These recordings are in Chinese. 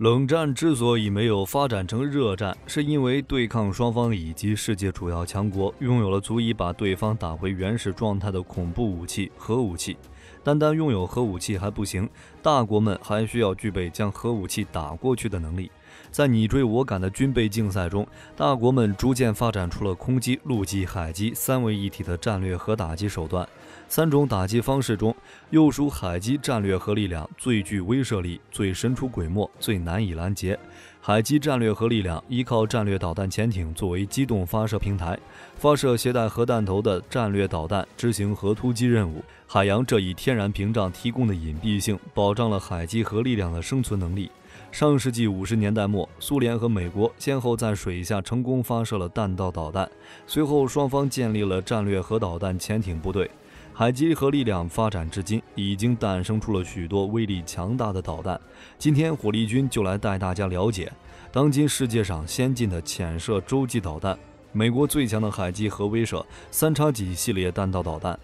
冷战之所以没有发展成热战，是因为对抗双方以及世界主要强国拥有了足以把对方打回原始状态的恐怖武器——核武器。单单拥有核武器还不行，大国们还需要具备将核武器打过去的能力。在你追我赶的军备竞赛中，大国们逐渐发展出了空击、陆基、海基三位一体的战略核打击手段。三种打击方式中，又属海基战略核力量最具威慑力、最神出鬼没、最难以拦截。海基战略核力量依靠战略导弹潜艇作为机动发射平台，发射携带核弹头的战略导弹，执行核突击任务。海洋这一天然屏障提供的隐蔽性，保障了海基核力量的生存能力。上世纪五十年代末，苏联和美国先后在水下成功发射了弹道导弹，随后双方建立了战略核导弹潜艇部队。海基核力量发展至今，已经诞生出了许多威力强大的导弹。今天，火力军就来带大家了解当今世界上先进的潜射洲际导弹——美国最强的海基核威慑三叉戟系列弹道导弹。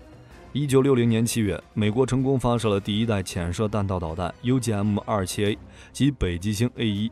一九六零年七月，美国成功发射了第一代潜射弹道导弹 UGM 二七 A 及北极星 A 一。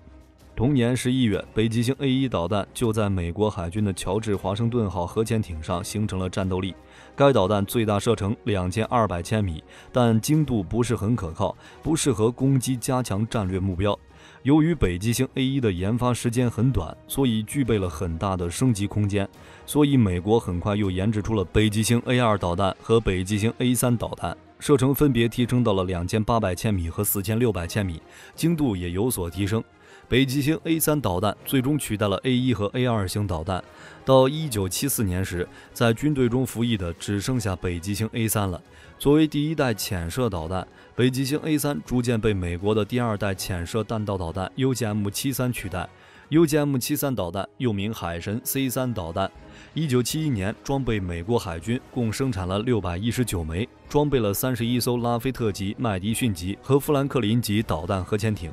同年十一月，北极星 A 一导弹就在美国海军的乔治华盛顿号核潜艇上形成了战斗力。该导弹最大射程两千二百千米，但精度不是很可靠，不适合攻击加强战略目标。由于北极星 A 一的研发时间很短，所以具备了很大的升级空间。所以美国很快又研制出了北极星 A 二导弹和北极星 A 三导弹，射程分别提升到了两千八百千米和四千六百千米，精度也有所提升。北极星 A 三导弹最终取代了 A 一和 A 二型导弹。到一九七四年时，在军队中服役的只剩下北极星 A 三了。作为第一代潜射导弹，北极星 A3 逐渐被美国的第二代潜射弹道导弹 UGM-73 取代。UGM-73 导弹又名海神 C3 导弹。，1971年，装备美国海军共生产了619枚，装备了31艘拉菲特级、麦迪逊级和富兰克林级导弹核潜艇。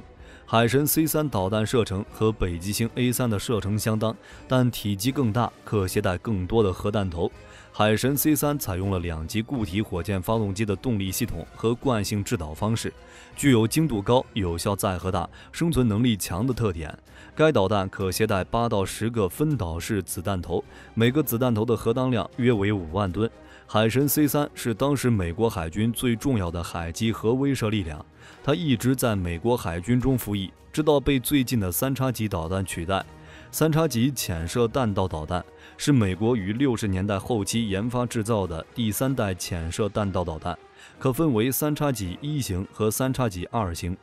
海神 C 三导弹射程和北极星 A 三的射程相当，但体积更大，可携带更多的核弹头。海神 C 三采用了两级固体火箭发动机的动力系统和惯性制导方式，具有精度高、有效载荷大、生存能力强的特点。该导弹可携带八到十个分导式子弹头，每个子弹头的核当量约为五万吨。海神 C 三是当时美国海军最重要的海基核威慑力量，它一直在美国海军中服役，直到被最近的三叉戟导弹取代。三叉戟潜射弹道导弹是美国于六十年代后期研发制造的第三代潜射弹道导弹，可分为三叉戟一型和三叉戟二型。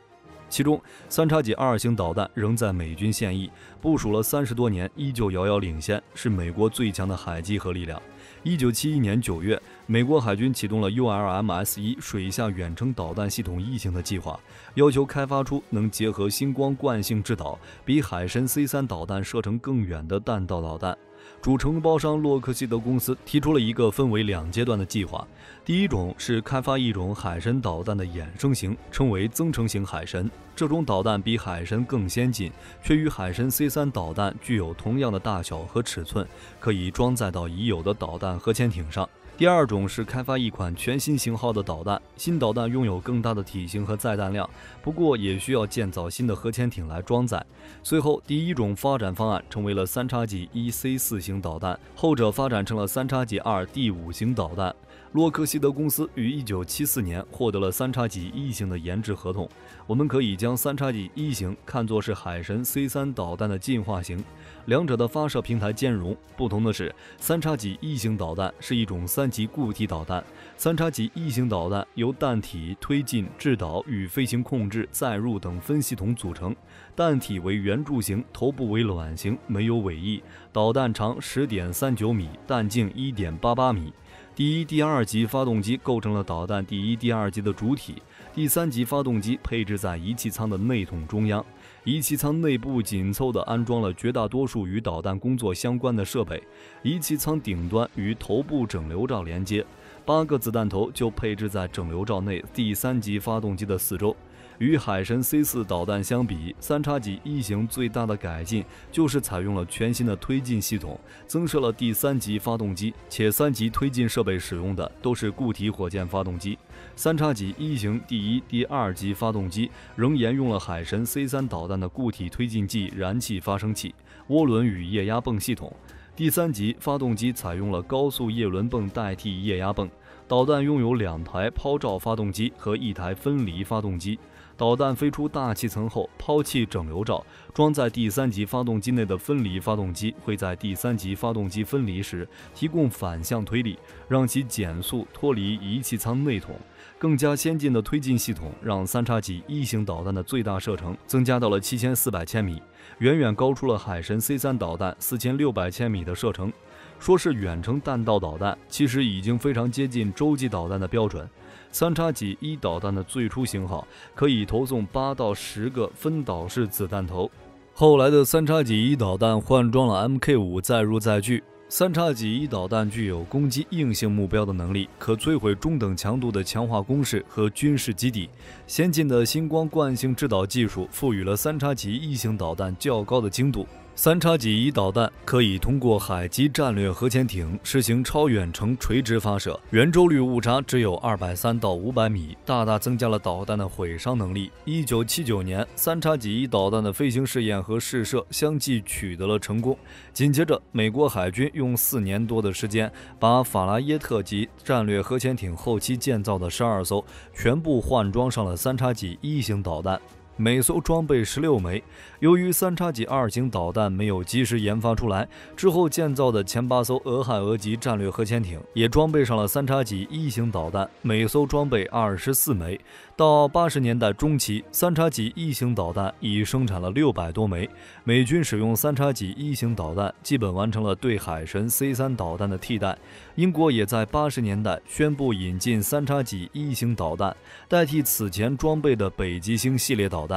其中，三叉戟二型导弹仍在美军现役，部署了三十多年，依旧遥遥领先，是美国最强的海基核力量。一九七一年九月，美国海军启动了 ULMS 一水下远程导弹系统一型的计划，要求开发出能结合星光惯性制导、比海神 C 三导弹射程更远的弹道导弹。主承包商洛克希德公司提出了一个分为两阶段的计划，第一种是开发一种海神导弹的衍生型，称为增程型海神。这种导弹比海神更先进，却与海神 C 三导弹具有同样的大小和尺寸，可以装载到已有的导弹核潜艇上。第二种是开发一款全新型号的导弹，新导弹拥有更大的体型和载弹量，不过也需要建造新的核潜艇来装载。随后，第一种发展方案成为了三叉戟一 C 四型导弹，后者发展成了三叉戟二 D 五型导弹。洛克希德公司于一九七四年获得了三叉戟一型的研制合同。我们可以将三叉戟一型看作是海神 C 三导弹的进化型，两者的发射平台兼容。不同的是，三叉戟一型导弹是一种三级固体导弹。三叉戟一型导弹由弹体、推进、制导与飞行控制、载入等分系统组成。弹体为圆柱形，头部为卵形，没有尾翼。导弹长十点三九米，弹径一点八八米。第一、第二级发动机构成了导弹第一、第二级的主体，第三级发动机配置在仪器舱的内筒中央。仪器舱内部紧凑地安装了绝大多数与导弹工作相关的设备。仪器舱顶端与头部整流罩连接，八个子弹头就配置在整流罩内第三级发动机的四周。与海神 C 四导弹相比，三叉戟一型最大的改进就是采用了全新的推进系统，增设了第三级发动机，且三级推进设备使用的都是固体火箭发动机。三叉戟一型第一、第二级发动机仍沿用了海神 C 三导弹的固体推进剂燃气发生器、涡轮与液压泵系统。第三级发动机采用了高速叶轮泵代替液压泵。导弹拥有两台抛照发动机和一台分离发动机。导弹飞出大气层后，抛弃整流罩，装在第三级发动机内的分离发动机会在第三级发动机分离时提供反向推力，让其减速脱离仪器舱内筒。更加先进的推进系统让三叉戟一型导弹的最大射程增加到了七千四百千米，远远高出了海神 C 三导弹四千六百千米的射程。说是远程弹道导弹，其实已经非常接近洲际导弹的标准。三叉戟一导弹的最初型号可以投送八到十个分导式子弹头，后来的三叉戟一导弹换装了 Mk 五载入载具。三叉戟一导弹具有攻击硬性目标的能力，可摧毁中等强度的强化工事和军事基地。先进的星光惯性制导技术赋予了三叉戟一型导弹较高的精度。三叉戟一导弹可以通过海基战略核潜艇实行超远程垂直发射，圆周率误差只有二百三到五百米，大大增加了导弹的毁伤能力。一九七九年，三叉戟一导弹的飞行试验和试射相继取得了成功。紧接着，美国海军用四年多的时间，把法拉耶特级战略核潜艇后期建造的十二艘全部换装上了三叉戟一型导弹。每艘装备十六枚。由于三叉戟二型导弹没有及时研发出来，之后建造的前八艘俄亥俄级战略核潜艇也装备上了三叉戟一型导弹，每艘装备二十四枚。到八十年代中期，三叉戟一型导弹已生产了六百多枚。美军使用三叉戟一型导弹，基本完成了对海神 C 三导弹的替代。英国也在八十年代宣布引进三叉戟一型导弹，代替此前装备的北极星系列导弹。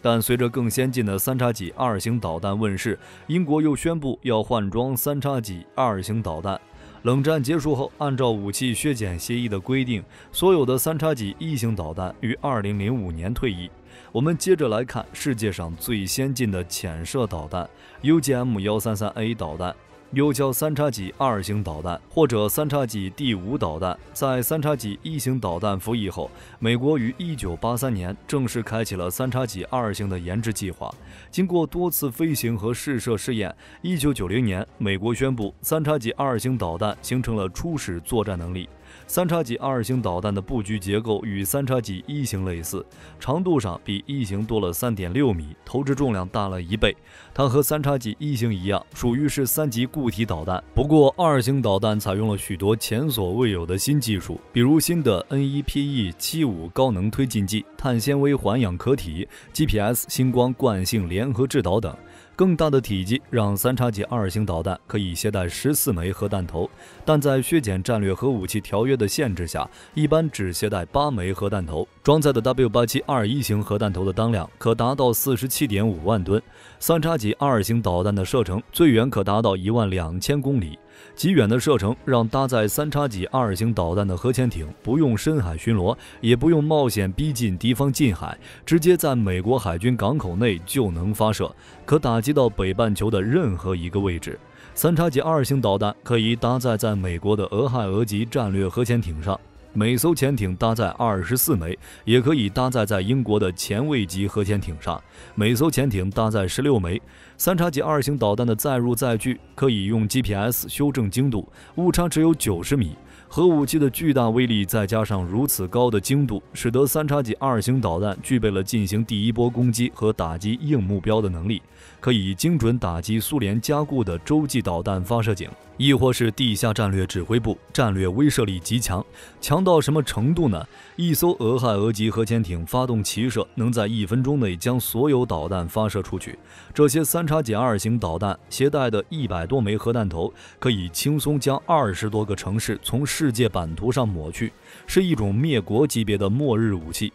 但随着更先进的三叉戟二型导弹问世，英国又宣布要换装三叉戟二型导弹。冷战结束后，按照武器削减协议的规定，所有的三叉戟一型导弹于二零零五年退役。我们接着来看世界上最先进的潜射导弹 ——UGM 幺三三 A 导弹。又叫三叉戟二型导弹或者三叉戟第五导弹，在三叉戟一型导弹服役后，美国于1983年正式开启了三叉戟二型的研制计划。经过多次飞行和试射试验，1990年，美国宣布三叉戟二型导弹形成了初始作战能力。三叉戟二型导弹的布局结构与三叉戟一型类似，长度上比一型多了三点六米，投掷重量大了一倍。它和三叉戟一型一样，属于是三级固体导弹。不过，二型导弹采用了许多前所未有的新技术，比如新的 N1PE 七五高能推进剂、碳纤维环氧壳体、GPS 星光惯性联合制导等。更大的体积让三叉戟二型导弹可以携带十四枚核弹头，但在削减战略核武器条约的限制下，一般只携带八枚核弹头。装载的 W 八七二一型核弹头的当量可达到四十七点五万吨。三叉戟二型导弹的射程最远可达到一万两千公里。极远的射程让搭载三叉戟二型导弹的核潜艇不用深海巡逻，也不用冒险逼近敌方近海，直接在美国海军港口内就能发射，可打击到北半球的任何一个位置。三叉戟二型导弹可以搭载在美国的俄亥俄级战略核潜艇上。每艘潜艇搭载二十四枚，也可以搭载在英国的前卫级核潜艇上。每艘潜艇搭载十六枚。三叉戟二型导弹的载入载具可以用 GPS 修正精度，误差只有九十米。核武器的巨大威力，再加上如此高的精度，使得三叉戟二型导弹具备了进行第一波攻击和打击硬目标的能力，可以精准打击苏联加固的洲际导弹发射井，亦或是地下战略指挥部，战略威慑力极强。强到什么程度呢？一艘俄亥俄级核潜艇发动齐射，能在一分钟内将所有导弹发射出去。这些三叉戟二型导弹携带的一百多枚核弹头，可以轻松将二十多个城市从世界版图上抹去，是一种灭国级别的末日武器。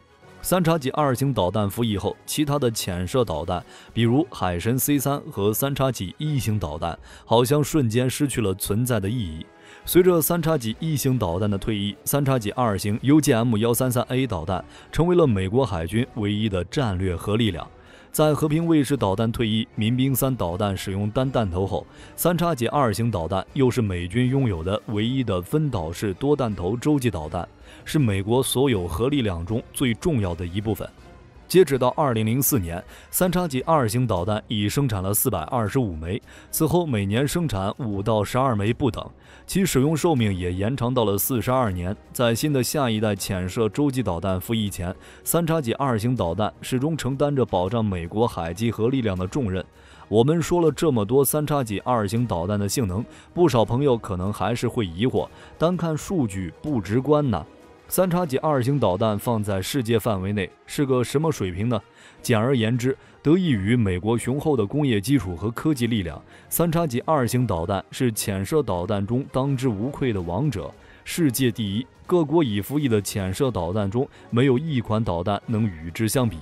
三叉戟二型导弹服役后，其他的潜射导弹，比如海神 C 三和三叉戟一型导弹，好像瞬间失去了存在的意义。随着三叉戟一型导弹的退役，三叉戟二型 UGM 幺三三 A 导弹成为了美国海军唯一的战略核力量。在和平卫士导弹退役、民兵三导弹使用单弹头后，三叉戟二型导弹又是美军拥有的唯一的分导式多弹头洲际导弹，是美国所有核力量中最重要的一部分。截止到二零零四年，三叉戟二型导弹已生产了四百二十五枚，此后每年生产五到十二枚不等，其使用寿命也延长到了四十二年。在新的下一代潜射洲际导弹服役前，三叉戟二型导弹始终承担着保障美国海基核力量的重任。我们说了这么多三叉戟二型导弹的性能，不少朋友可能还是会疑惑：单看数据不直观呢？三叉戟二型导弹放在世界范围内是个什么水平呢？简而言之，得益于美国雄厚的工业基础和科技力量，三叉戟二型导弹是潜射导弹中当之无愧的王者，世界第一。各国已服役的潜射导弹中，没有一款导弹能与之相比。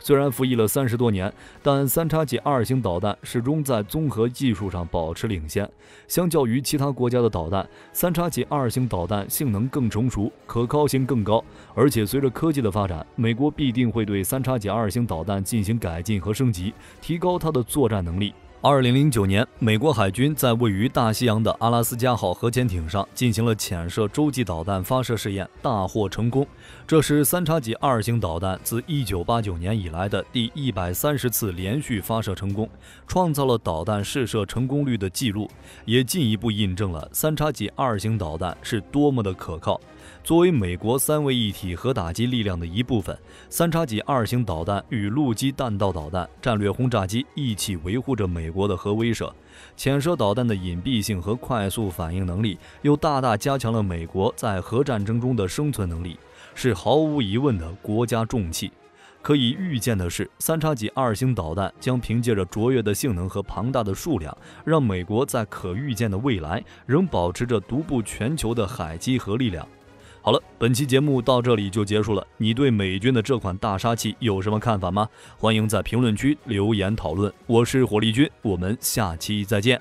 虽然服役了三十多年，但三叉戟二型导弹始终在综合技术上保持领先。相较于其他国家的导弹，三叉戟二型导弹性能更成熟，可靠性更高。而且随着科技的发展，美国必定会对三叉戟二型导弹进行改进和升级，提高它的作战能力。二零零九年，美国海军在位于大西洋的阿拉斯加号核潜艇上进行了潜射洲际导弹发射试验，大获成功。这是三叉戟二型导弹自一九八九年以来的第一百三十次连续发射成功，创造了导弹试射成功率的记录，也进一步印证了三叉戟二型导弹是多么的可靠。作为美国三位一体核打击力量的一部分，三叉戟二型导弹与陆基弹道导弹、战略轰炸机一起维护着美国的核威慑。潜射导弹的隐蔽性和快速反应能力，又大大加强了美国在核战争中的生存能力，是毫无疑问的国家重器。可以预见的是，三叉戟二型导弹将凭借着卓越的性能和庞大的数量，让美国在可预见的未来仍保持着独步全球的海基核力量。好了，本期节目到这里就结束了。你对美军的这款大杀器有什么看法吗？欢迎在评论区留言讨论。我是火力军，我们下期再见。